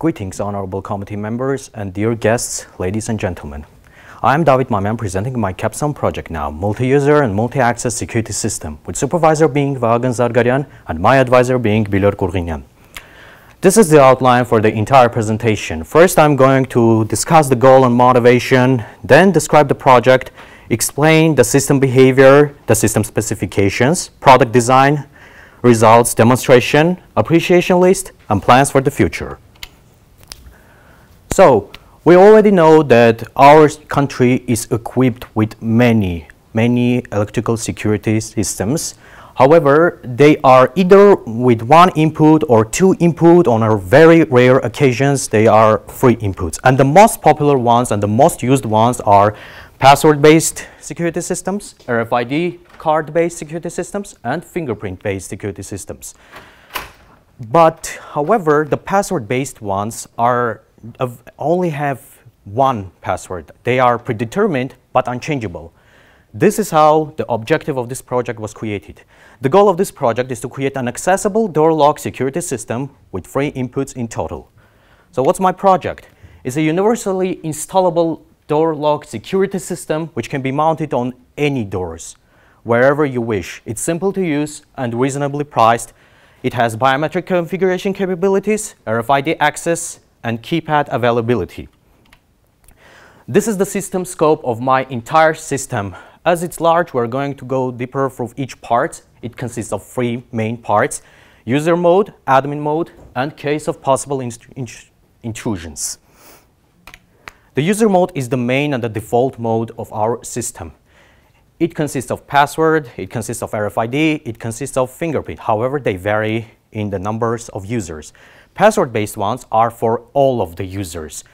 Greetings, honorable committee members and dear guests, ladies and gentlemen. I am Davit Mamyan presenting my capstone project now, multi-user and multi-access security system, with supervisor being Vagan Zargarian and my advisor being Bilor Kurginyan. This is the outline for the entire presentation. First, I'm going to discuss the goal and motivation, then describe the project, explain the system behavior, the system specifications, product design, results, demonstration, appreciation list, and plans for the future. So, we already know that our country is equipped with many, many electrical security systems. However, they are either with one input or two input on a very rare occasions, they are three inputs. And the most popular ones and the most used ones are password-based security systems, RFID card-based security systems, and fingerprint-based security systems. But however, the password-based ones are only have one password. They are predetermined but unchangeable. This is how the objective of this project was created. The goal of this project is to create an accessible door lock security system with three inputs in total. So what's my project? It's a universally installable door lock security system which can be mounted on any doors, wherever you wish. It's simple to use and reasonably priced. It has biometric configuration capabilities, RFID access, and keypad availability. This is the system scope of my entire system. As it's large, we're going to go deeper for each part. It consists of three main parts, user mode, admin mode, and case of possible intrusions. The user mode is the main and the default mode of our system. It consists of password, it consists of RFID, it consists of fingerprint. However, they vary in the numbers of users. Password-based ones are for all of the users.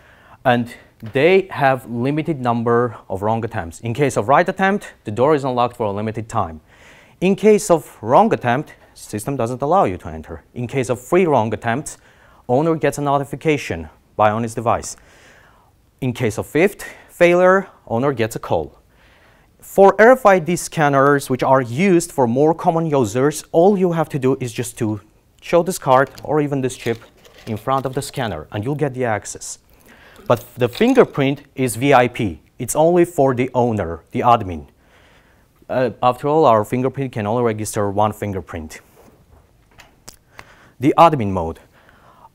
And they have limited number of wrong attempts. In case of right attempt, the door is unlocked for a limited time. In case of wrong attempt, system doesn't allow you to enter. In case of three wrong attempts, owner gets a notification by on his device. In case of fifth failure, owner gets a call. For RFID scanners, which are used for more common users, all you have to do is just to show this card or even this chip in front of the scanner and you'll get the access. But the fingerprint is VIP. It's only for the owner, the admin. Uh, after all, our fingerprint can only register one fingerprint. The admin mode.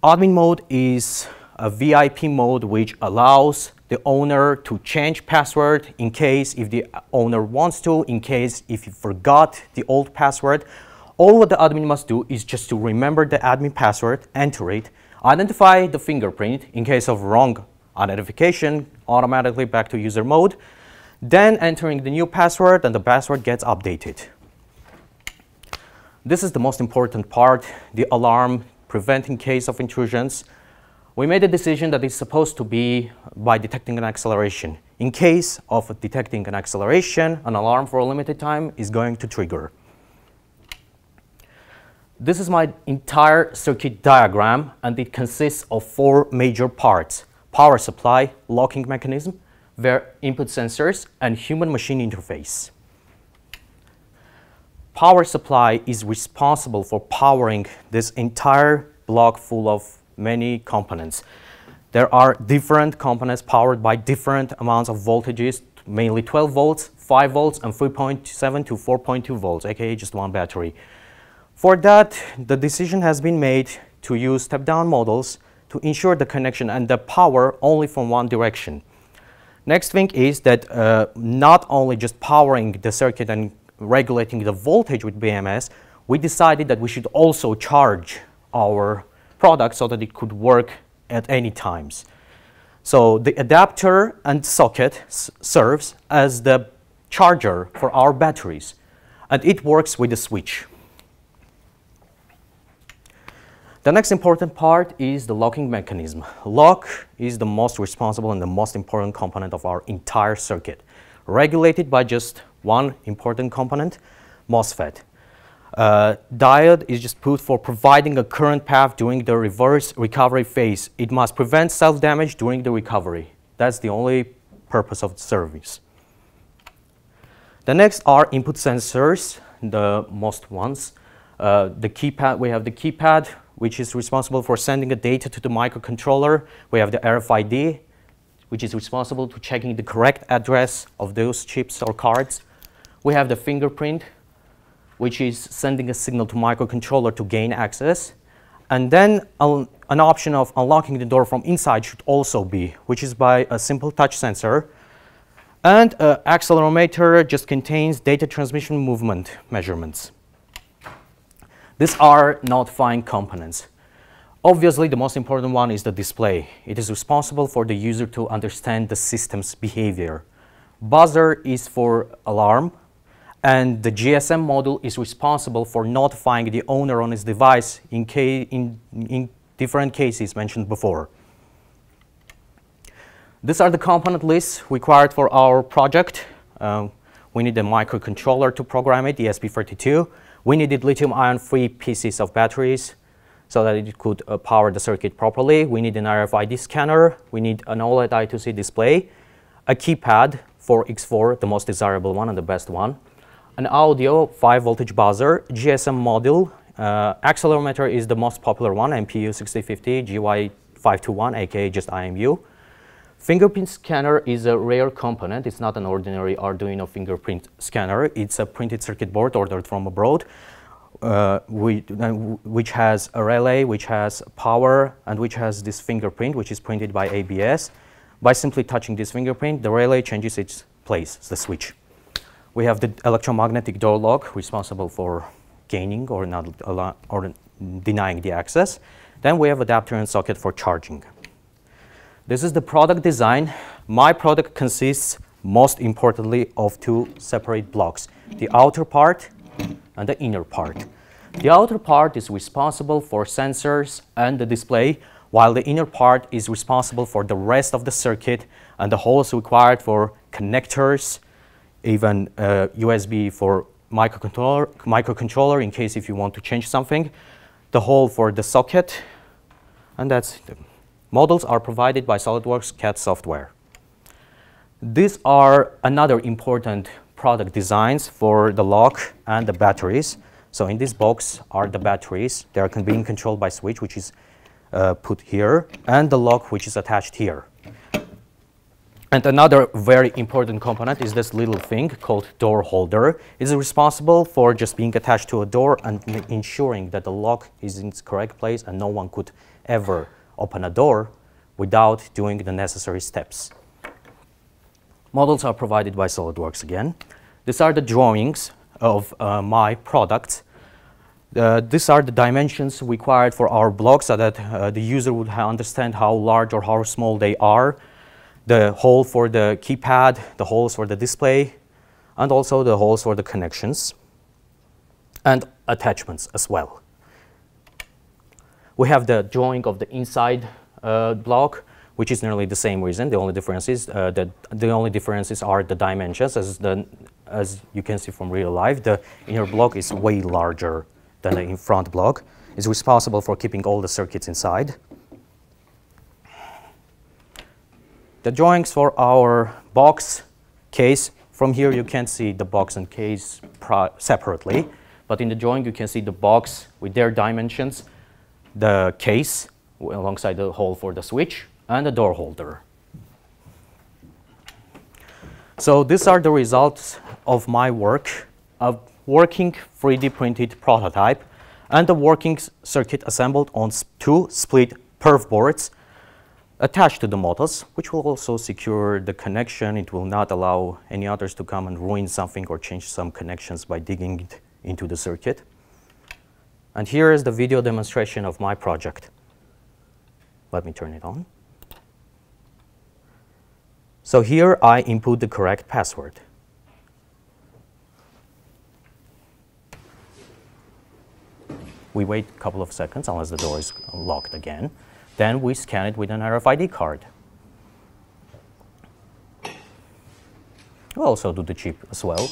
Admin mode is a VIP mode which allows the owner to change password in case if the owner wants to, in case if he forgot the old password, all what the admin must do is just to remember the admin password, enter it, identify the fingerprint in case of wrong identification, automatically back to user mode, then entering the new password and the password gets updated. This is the most important part, the alarm preventing case of intrusions. We made a decision that it's supposed to be by detecting an acceleration. In case of detecting an acceleration, an alarm for a limited time is going to trigger. This is my entire circuit diagram and it consists of four major parts. Power supply, locking mechanism, their input sensors, and human-machine interface. Power supply is responsible for powering this entire block full of many components. There are different components powered by different amounts of voltages, mainly 12 volts, 5 volts, and 3.7 to 4.2 volts, aka just one battery. For that, the decision has been made to use step-down models to ensure the connection and the power only from one direction. Next thing is that uh, not only just powering the circuit and regulating the voltage with BMS, we decided that we should also charge our product so that it could work at any times. So the adapter and socket serves as the charger for our batteries, and it works with a switch. The next important part is the locking mechanism. Lock is the most responsible and the most important component of our entire circuit, regulated by just one important component, MOSFET. Uh, diode is just put for providing a current path during the reverse recovery phase. It must prevent self-damage during the recovery. That's the only purpose of the service. The next are input sensors, the most ones. Uh, the keypad, we have the keypad, which is responsible for sending the data to the microcontroller. We have the RFID, which is responsible to checking the correct address of those chips or cards. We have the fingerprint, which is sending a signal to microcontroller to gain access. And then an option of unlocking the door from inside should also be, which is by a simple touch sensor. And an accelerometer just contains data transmission movement measurements. These are not fine components. Obviously, the most important one is the display. It is responsible for the user to understand the system's behavior. Buzzer is for alarm, and the GSM module is responsible for notifying the owner on his device in, in, in different cases mentioned before. These are the component lists required for our project. Uh, we need a microcontroller to program it, the ESP32. We needed lithium-ion-free pieces of batteries so that it could uh, power the circuit properly. We need an RFID scanner. We need an OLED I2C display, a keypad for X4, the most desirable one and the best one, an audio 5 voltage buzzer, GSM module, uh, accelerometer is the most popular one, MPU 6050, GY521, aka just IMU. Fingerprint scanner is a rare component. It's not an ordinary Arduino fingerprint scanner. It's a printed circuit board ordered from abroad, uh, which has a relay, which has power, and which has this fingerprint, which is printed by ABS. By simply touching this fingerprint, the relay changes its place, the switch. We have the electromagnetic door lock responsible for gaining or not or denying the access. Then we have adapter and socket for charging. This is the product design. My product consists most importantly of two separate blocks, the outer part and the inner part. The outer part is responsible for sensors and the display, while the inner part is responsible for the rest of the circuit and the holes required for connectors, even uh, USB for microcontroller, microcontroller in case if you want to change something, the hole for the socket, and that's. Models are provided by SOLIDWORKS CAD software. These are another important product designs for the lock and the batteries. So in this box are the batteries. They are being controlled by switch, which is uh, put here, and the lock, which is attached here. And another very important component is this little thing called door holder. It is responsible for just being attached to a door and ensuring that the lock is in its correct place and no one could ever open a door without doing the necessary steps. Models are provided by SOLIDWORKS again. These are the drawings of uh, my product. Uh, these are the dimensions required for our blocks so that uh, the user would understand how large or how small they are the hole for the keypad, the holes for the display, and also the holes for the connections, and attachments as well. We have the drawing of the inside uh, block, which is nearly the same reason. The only differences uh, that the only differences are the dimensions, as the as you can see from real life. The inner block is way larger than the in front block. It's responsible for keeping all the circuits inside. The drawings for our box case, from here you can see the box and case separately, but in the drawing you can see the box with their dimensions, the case alongside the hole for the switch, and the door holder. So these are the results of my work, a working 3D printed prototype and the working circuit assembled on two split perf boards attached to the models, which will also secure the connection. It will not allow any others to come and ruin something or change some connections by digging into the circuit. And here is the video demonstration of my project. Let me turn it on. So here I input the correct password. We wait a couple of seconds unless the door is locked again. Then we scan it with an RFID card. We'll also do the chip as well.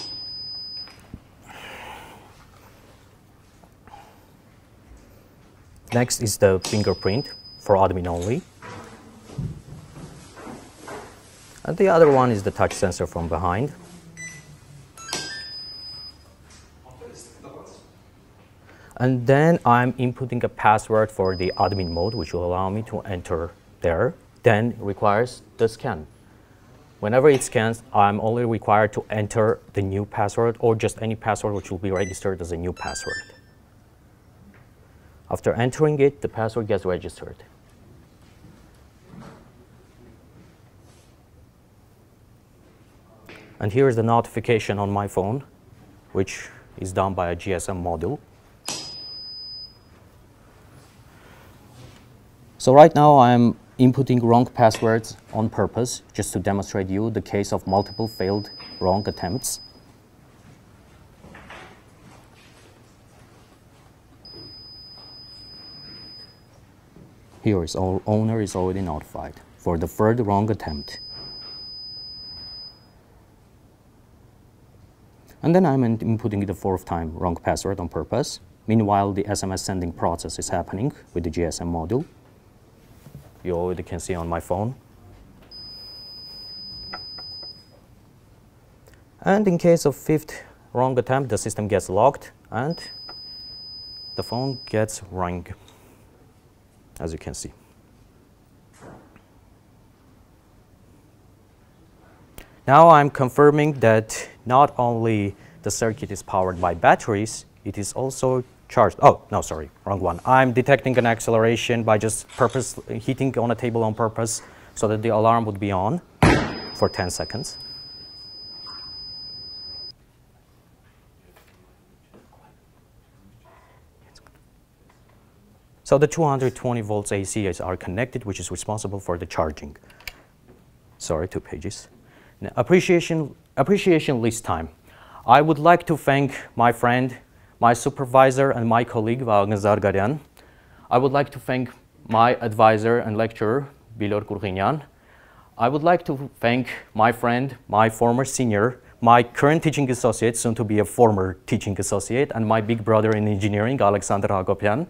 Next is the fingerprint for admin only. And the other one is the touch sensor from behind. And then I'm inputting a password for the admin mode, which will allow me to enter there. Then requires the scan. Whenever it scans, I'm only required to enter the new password or just any password which will be registered as a new password. After entering it, the password gets registered. And here is the notification on my phone, which is done by a GSM module. So right now I'm inputting wrong passwords on purpose just to demonstrate you the case of multiple failed wrong attempts. Here is our owner is already notified for the third wrong attempt. And then I'm inputting the fourth time wrong password on purpose. Meanwhile, the SMS sending process is happening with the GSM module you already can see on my phone. And in case of fifth wrong attempt, the system gets locked and the phone gets rung, as you can see. Now I'm confirming that not only the circuit is powered by batteries, it is also charged. Oh, no, sorry, wrong one. I'm detecting an acceleration by just purpose hitting on a table on purpose so that the alarm would be on for 10 seconds. So the 220 volts AC are connected, which is responsible for the charging. Sorry, two pages. Now, appreciation, appreciation list time. I would like to thank my friend my supervisor and my colleague, Vagn Zargaryan. I would like to thank my advisor and lecturer, Bilor Kurginyan. I would like to thank my friend, my former senior, my current teaching associate, soon to be a former teaching associate, and my big brother in engineering, Alexander Hagopian.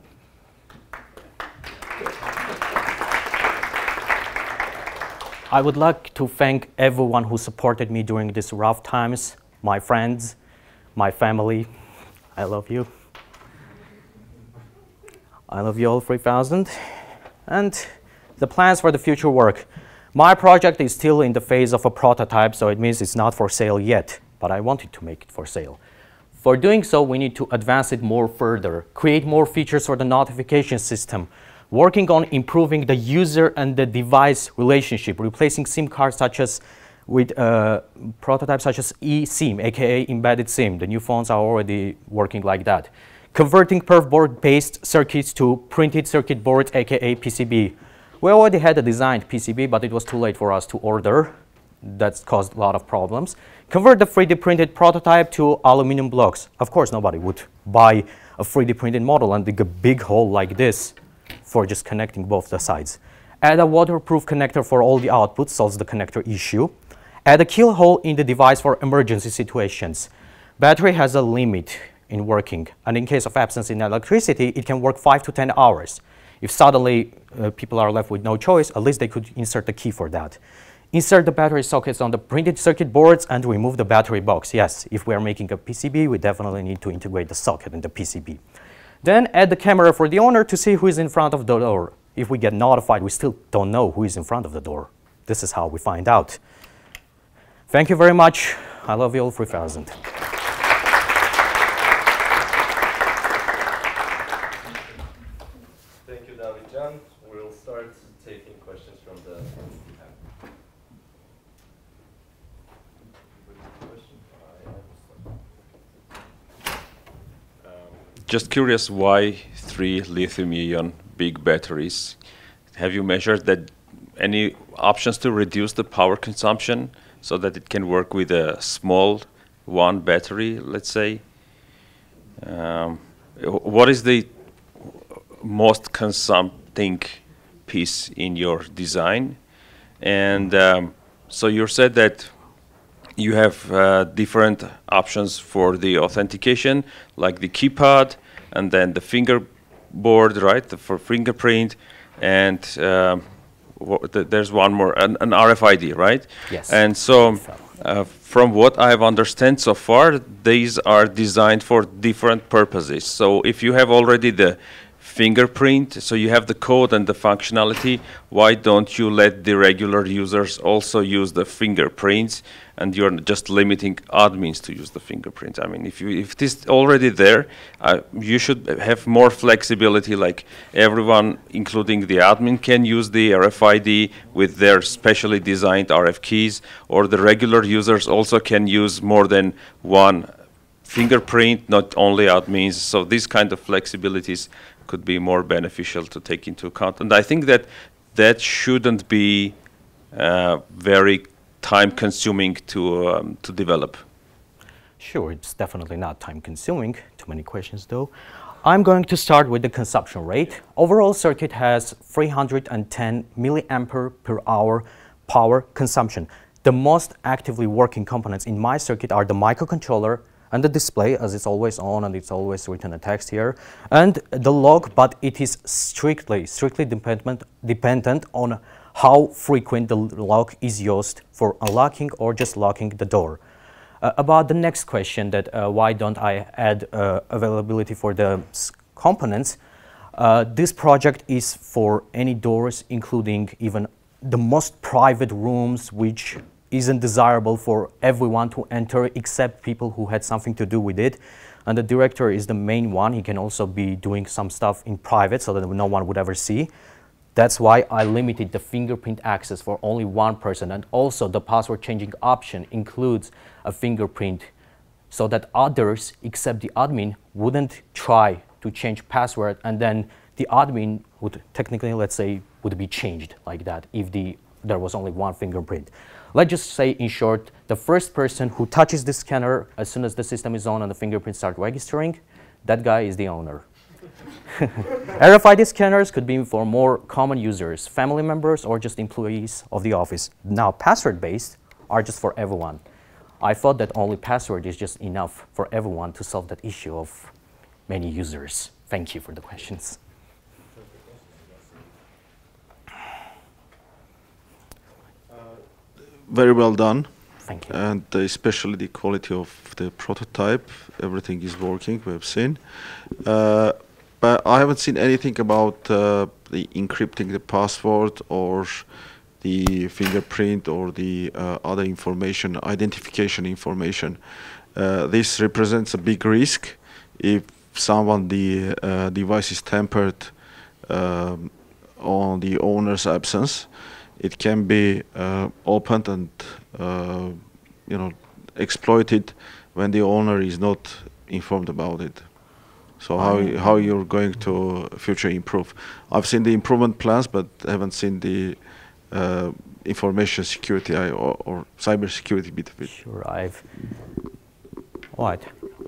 I would like to thank everyone who supported me during these rough times, my friends, my family, I love you. I love you all 3000. And the plans for the future work. My project is still in the phase of a prototype, so it means it's not for sale yet, but I wanted to make it for sale. For doing so, we need to advance it more further, create more features for the notification system, working on improving the user and the device relationship, replacing SIM cards such as with uh, prototypes such as eSIM, aka embedded SIM. The new phones are already working like that. Converting perf board-based circuits to printed circuit boards, aka PCB. We already had a designed PCB, but it was too late for us to order. That's caused a lot of problems. Convert the 3D printed prototype to aluminum blocks. Of course, nobody would buy a 3D printed model and dig a big hole like this for just connecting both the sides. Add a waterproof connector for all the outputs, solves the connector issue. Add a kill hole in the device for emergency situations. Battery has a limit in working, and in case of absence in electricity, it can work 5 to 10 hours. If suddenly uh, people are left with no choice, at least they could insert a key for that. Insert the battery sockets on the printed circuit boards and remove the battery box. Yes, if we are making a PCB, we definitely need to integrate the socket in the PCB. Then add the camera for the owner to see who is in front of the door. If we get notified, we still don't know who is in front of the door. This is how we find out. Thank you very much. I love you all 3000. Thank you, Davit jan. We'll start taking questions from the Just curious why three lithium ion big batteries? Have you measured that any options to reduce the power consumption? so that it can work with a small one battery, let's say. Um, what is the most consuming piece in your design? And um, so you said that you have uh, different options for the authentication, like the keypad, and then the fingerboard, right, the, for fingerprint, and um, there's one more, an, an, RFID, right? Yes. And so Uh, from what I've understand so far, these are designed for different purposes. So if you have already the fingerprint, so you have the code and the functionality, why don't you let the regular users also use the fingerprints and you're just limiting admins to use the fingerprints? I mean, if, you, if it is already there, uh, you should have more flexibility like everyone, including the admin, can use the RFID with their specially designed RF keys or the regular users also can use more than one fingerprint, not only admins. So these kind of flexibilities could be more beneficial to take into account. And I think that that shouldn't be uh, very time consuming to, um, to develop. Sure, it's definitely not time consuming. Too many questions though. I'm going to start with the consumption rate. Overall circuit has 310 milliampere per hour power consumption. The most actively working components in my circuit are the microcontroller, and the display as it's always on and it's always written a text here and the log but it is strictly strictly dependent dependent on how frequent the lock is used for unlocking or just locking the door. Uh, about the next question that uh, why don't I add uh, availability for the components? Uh, this project is for any doors including even the most private rooms which isn't desirable for everyone to enter except people who had something to do with it. And the director is the main one. He can also be doing some stuff in private so that no one would ever see. That's why I limited the fingerprint access for only one person. And also the password changing option includes a fingerprint so that others except the admin wouldn't try to change password and then the admin would technically, let's say, would be changed like that if the, there was only one fingerprint. Let's just say, in short, the first person who touches the scanner as soon as the system is on and the fingerprints start registering, that guy is the owner. RFID scanners could be for more common users, family members, or just employees of the office. Now, password-based are just for everyone. I thought that only password is just enough for everyone to solve that issue of many users. Thank you for the questions. Very well done. Thank you. And especially the quality of the prototype, everything is working. We have seen, uh, but I haven't seen anything about uh, the encrypting the password or the fingerprint or the uh, other information, identification information. Uh, this represents a big risk if someone the uh, device is tampered um, on the owner's absence it can be uh, opened and uh, you know exploited when the owner is not informed about it. So how how you're going to future improve? I've seen the improvement plans, but haven't seen the uh, information security or, or cyber security bit of it. Sure, I've. Right.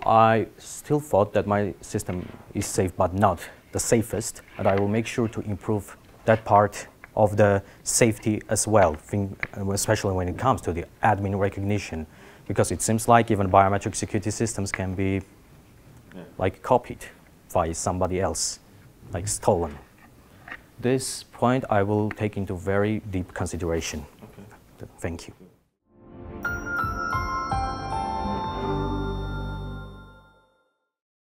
I still thought that my system is safe, but not the safest, and I will make sure to improve that part of the safety as well, uh, especially when it comes to the admin recognition, because it seems like even biometric security systems can be yeah. like copied by somebody else, like stolen. This point I will take into very deep consideration. Okay. Thank you.